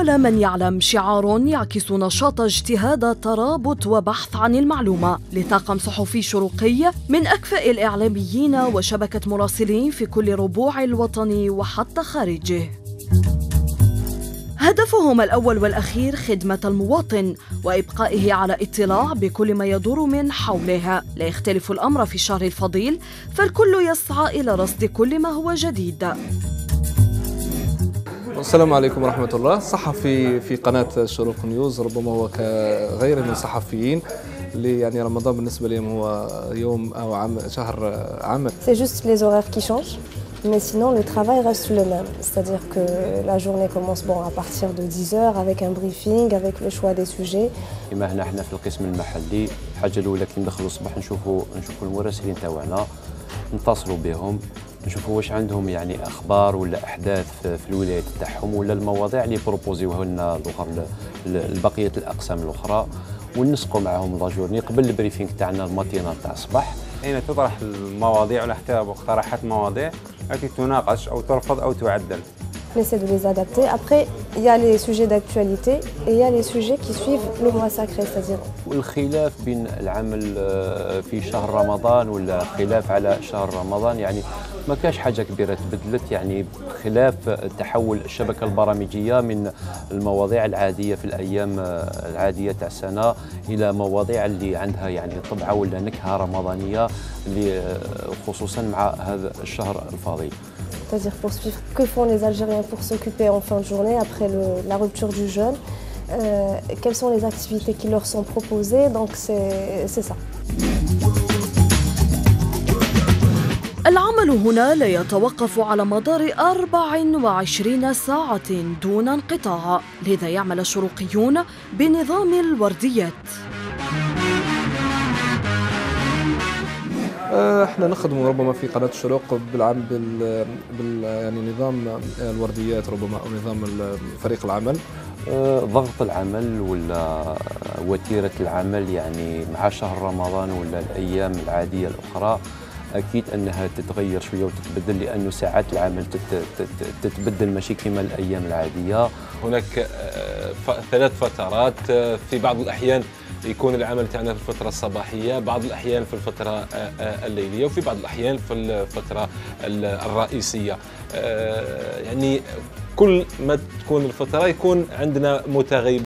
أول من يعلم شعار يعكس نشاط اجتهاد ترابط وبحث عن المعلومة. لطاقم صحفي شروقي من أكفأ الإعلاميين وشبكة مراسلين في كل ربوع الوطن وحتى خارجه. هدفهم الأول والأخير خدمة المواطن وإبقائه على اطلاع بكل ما يدور من حوله. لا يختلف الأمر في الشهر الفضيل فالكل يسعى إلى رصد كل ما هو جديد. السلام عليكم ورحمة الله صحفي في قناة شروق نيوز ربما هو كغير من الصحفيين اللي يعني رمضان بالنسبة لهم هو يوم أو عام شهر عمل C'est juste les horaires qui changent. Mais sinon, le travail reste le même. C'est-à-dire que la journée commence bon, à partir de 10h avec un briefing, avec le choix des sujets. كما هنا إحنا في القسم المحلي الحاجة الأولى كي ندخلوا الصباح نشوفوا نشوفوا المراسلين تاعنا نتصلوا بهم نشوفوا واش عندهم يعني أخبار ولا أحداث في, في الولايات تاعهم ولا المواضيع اللي proposi وها لنا الآخر لبقية الأقسام الأخرى. ونسقوا معهم la journée. قبل ال briefing تاعنا ال matinal تاع الصباح. حين تطرح المواضيع ولا حتى مقترحات مواضيع التي تناقش أو ترفض أو تعدل؟ On essaie de les adapter. Après, il y a les sujets d'actualité et il y a les sujets qui suivent le mois sacré, c'est-à-dire والخلاف بين العمل آه، في شهر رمضان ولا خلاف على شهر رمضان. يعني ما كاش حاجة كبيرة تبدلت يعني خلاف تحول الشبكة البرامجية من المواضيع العادية في الأيام العادية تاع السنة إلى مواضيع اللي عندها يعني طبعة ولا نكهة رمضانية خصوصا مع هذا الشهر الفضيل c'est-à-dire pour suivre que font les Algériens pour s'occuper en fin de journée après le- la rupture du jeûne, euh, quelles sont les activités qui leur sont proposées. Donc c'est ça. العمل هنا لا يتوقف على مدار 24 ساعة دون انقطاع لذا يعمل الشروقيون بنظام الورديات. آه، إحنا نخدم ربما في قناة الشروق بالعام بال, بال يعني نظام الورديات ربما أو نظام فريق العمل. آه، ضغط العمل ولا وتيرة العمل يعني مع شهر رمضان ولا الأيام العادية الأخرى أكيد أنها تتغير شوية وتتبدل لأنه ساعات العمل تت- تت- تتبدل ماشي كما الأيام العادية. هناك آه، ثلاث فترات آه، في بعض الأحيان يكون العمل تاعنا في الفترة الصباحية بعض الأحيان في الفترة آه، الليلية وفي بعض الأحيان في الفترة ال- الرئيسية. يعني كل ما تكون الفترة يكون عندنا متغيب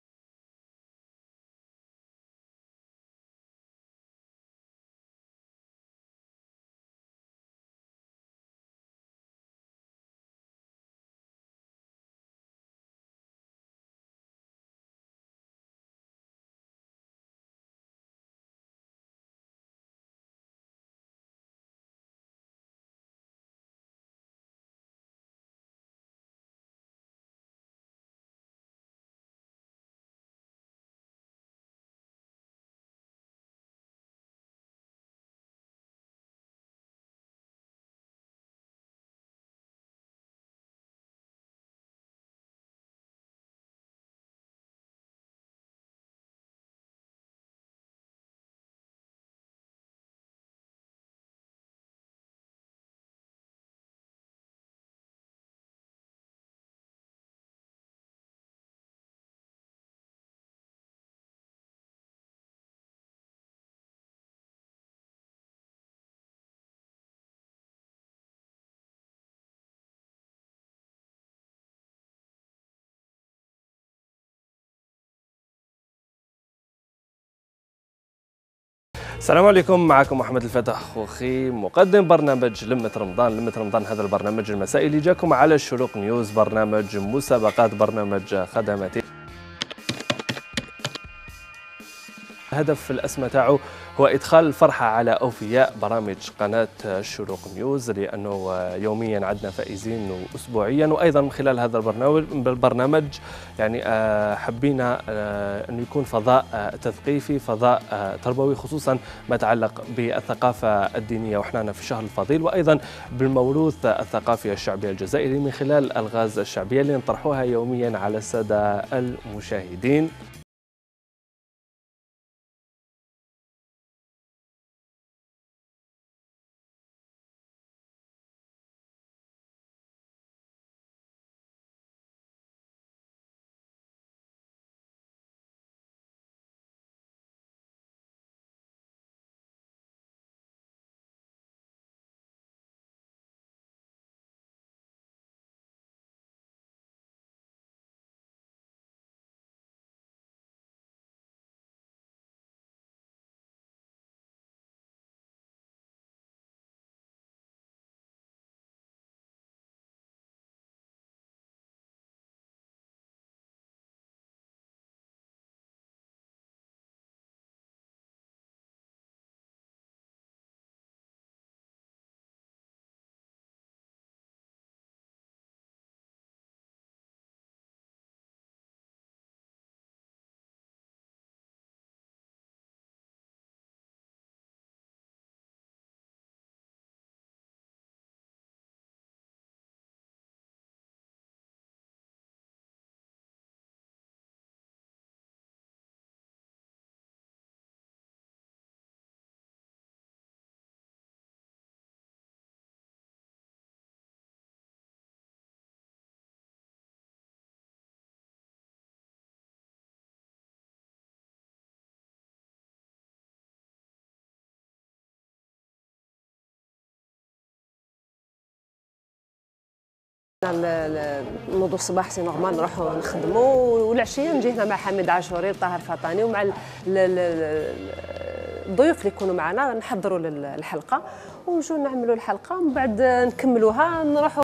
السلام عليكم معكم محمد الفتح خوخي مقدم برنامج لمة رمضان. لمة رمضان هذا البرنامج المسائي اللي جاكم على الشروق نيوز برنامج مسابقات برنامج خدماتي. الهدف الأسمى تاعو هو إدخال الفرحة على أوفياء برامج قناة الشروق نيوز لأنه يوميا عندنا فائزين وأسبوعيا. وأيضا من خلال هذا البرنامج يعني آه، حبينا آه، أن يكون فضاء آه، تثقيفي فضاء تربوي خصوصا ما يتعلق بالثقافة الدينية وإحنا في الشهر الفضيل. وأيضا بالموروث الثقافي الشعبي الجزائري من خلال الألغاز الشعبية اللي نطرحوها يوميا على السادة المشاهدين. نوضوا الصباح c'est normal نروحوا نخدموا والعشيه نجي هنا مع حميد عاشوري طاهر فطاني ومع الضيوف اللي يكونوا معنا. نحضروا الحلقة. ونجوا نعملوا الحلقة ومن بعد نكملوها نروحوا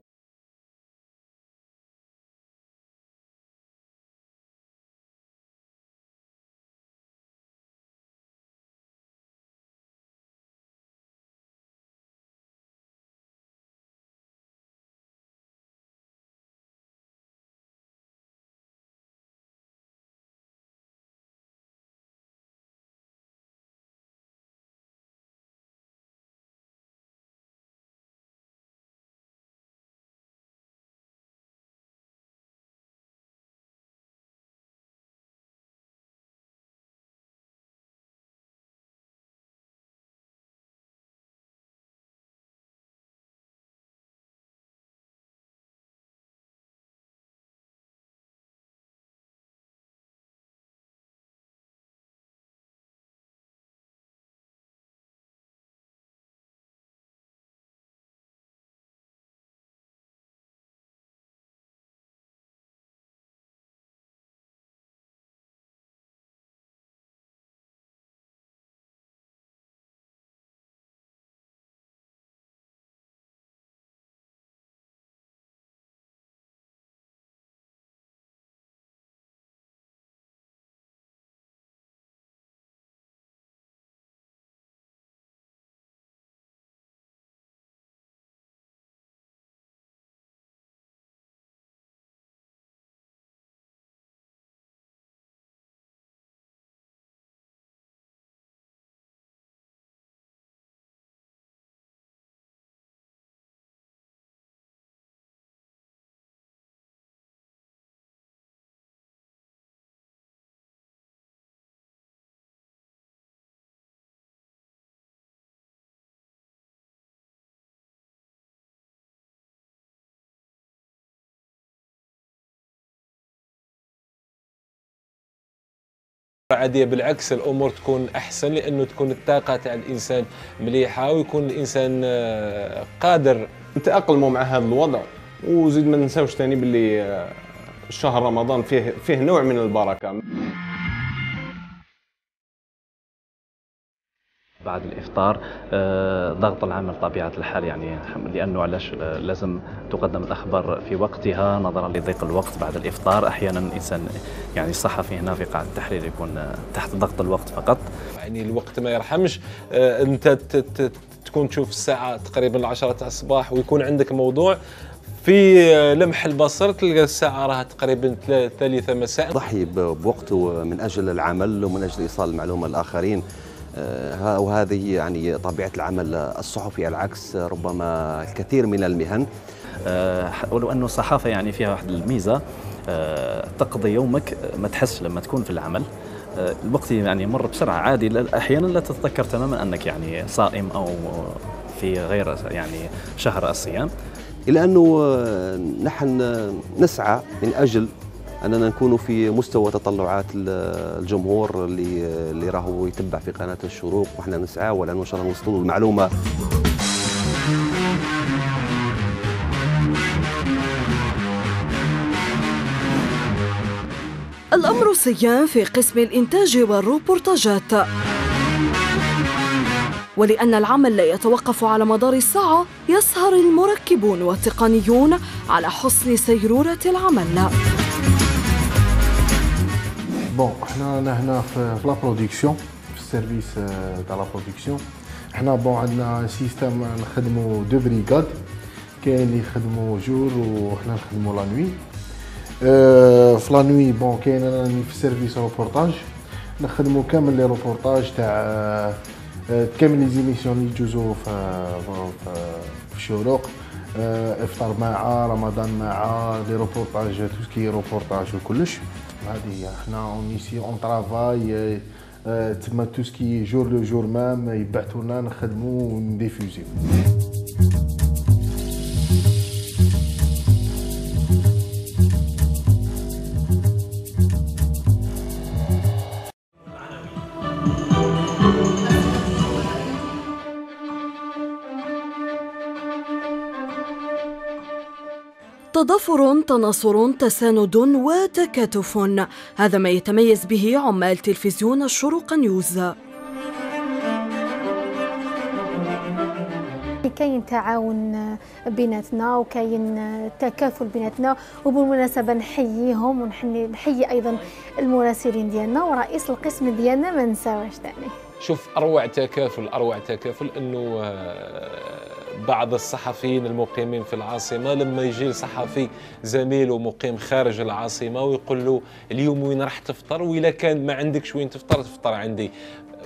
عادية بالعكس الأمور تكون أحسن لأنه تكون الطاقه تاع الإنسان مليحة ويكون الإنسان آه، قادر. نتأقلموا مع هذا الوضع وزيد ما ننساوش ثاني باللي آه، شهر رمضان فيه فيه نوع من البركة. بعد الإفطار آه، ضغط العمل طبيعة الحال يعني لأنه علاش آه، لازم تقدم الأخبار في وقتها نظرا لضيق الوقت بعد الإفطار. أحيانا الإنسان يعني الصحفي هنا في قاعة التحرير يكون آه، تحت ضغط الوقت فقط. يعني الوقت ما يرحمش. أنت تكون تشوف الساعة تقريبا العشرة تاع الصباح ويكون عندك موضوع في لمح البصر تلقى الساعة راها تقريبا ثالثة مساء. ضحي بوقته من أجل العمل ومن أجل إيصال المعلومة للآخرين وهذه يعني طبيعة العمل الصحفي العكس ربما الكثير من المهن. آه، ولو أنه الصحافة يعني فيها واحد الميزة آه، تقضي يومك ما تحس لما تكون في العمل. الوقت يعني يمر بسرعة. عادي أحيانا لا تتذكر تماما أنك يعني صائم أو في غير يعني شهر الصيام. إلى أنه نحن نسعى من أجل أننا نكون في مستوى تطلعات الجمهور اللي اللي راهو يتبع في قناة الشروق وحنا نسعى ولا إن شاء الله نوصلوا المعلومه الأمر سيان في قسم الإنتاج والروبورتاجات. ولأن العمل لا يتوقف على مدار الساعة يسهر المركبون والتقنيون على حسن سيرورة العمل. bon حنا هنا في la production في ال service تاع la production حنا bon عندنا système نخدمو deux brigades كاين اللي يخدموا jour وحنا نخدموا la nuit في la nuit bon كاين أنا في ال service reportage نخدموا كامل les reportages تاع كامل les émissions اللي يجوزو في في الشروق إفطار مع رمضان مع les reportages tout ce qui est reportage وكلش. هذه هي حنا on essaie on travaille تما tout ce qui est jour le jour même يبعثوا لنا نخدموا ون diffusi و تضافر تناصر تساند وتكاتف. هذا ما يتميز به عمال تلفزيون الشروق نيوز. كاين تعاون بيناتنا وكاين تكافل بيناتنا وبالمناسبة نحييهم ونحيي أيضا المراسلين ديالنا ورئيس القسم ديالنا ما نساوش ثاني شوف أروع تكافل أروع تكافل إنه آه، بعض الصحفيين المقيمين في العاصمة لما يجي صحفي زميله مقيم خارج العاصمة ويقول له اليوم وين راح تفطر واذا كان ما عندكش وين تفطر تفطر عندي.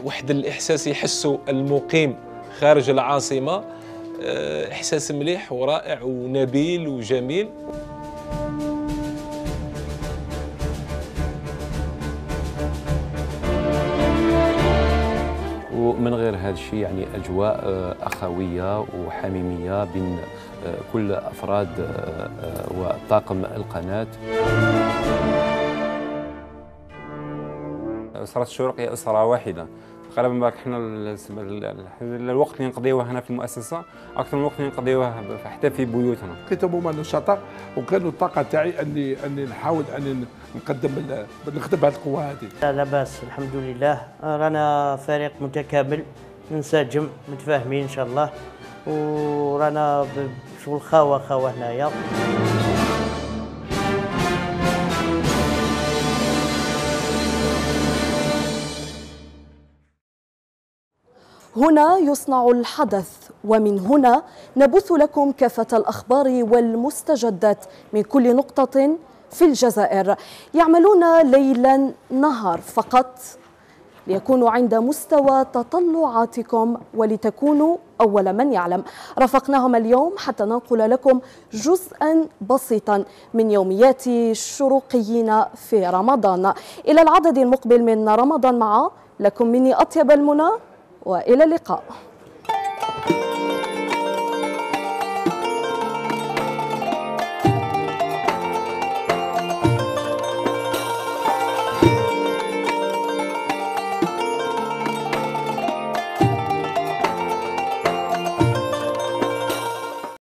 واحد الإحساس يحسه المقيم خارج العاصمة آه، إحساس مليح ورائع ونبيل وجميل. ومن غير هذا الشيء يعني أجواء آه، أخوية وحميمية بين آه، كل أفراد وطاقم القناة. أسرة الشروق هي أسرة واحدة. غالبا بالك إحنا الوقت اللي نقضيوه هنا في المؤسسة أكثر من الوقت اللي نقضيوه حتى في بيوتنا. لقيت هما نشطاء وكانوا الطاقة تاعي اني أني نحاول أني نقدم نخدم هذه القوة هذه لا لاباس الحمد لله. رانا فريق متكامل منسجم متفاهمين إن شاء الله. ورانا بشغل خاوة خاوة هنايا. هنا يصنع الحدث ومن هنا نبث لكم كافة الأخبار والمستجدات من كل نقطة في الجزائر. يعملون ليلا نهار فقط ليكونوا عند مستوى تطلعاتكم ولتكونوا أول من يعلم. رافقناهم اليوم حتى ننقل لكم جزءا بسيطا من يوميات الشروقيين في رمضان. إلى العدد المقبل من رمضان مع لكم مني أطيب المنى. وإلى اللقاء.